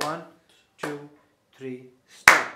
One, two, three, stop.